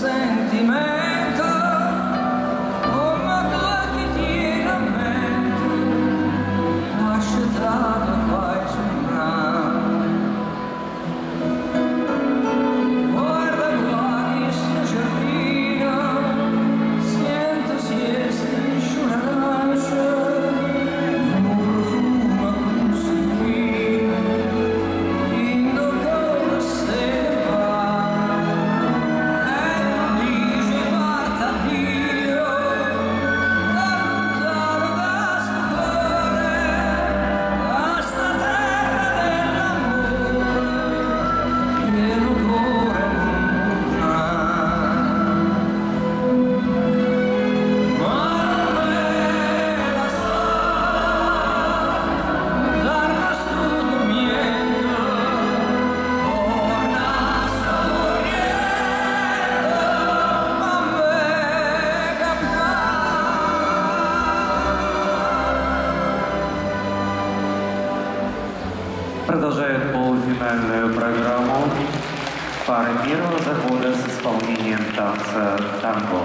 sentimento. продолжает полуфинальную программу пары первого захода с исполнением танца «Танго».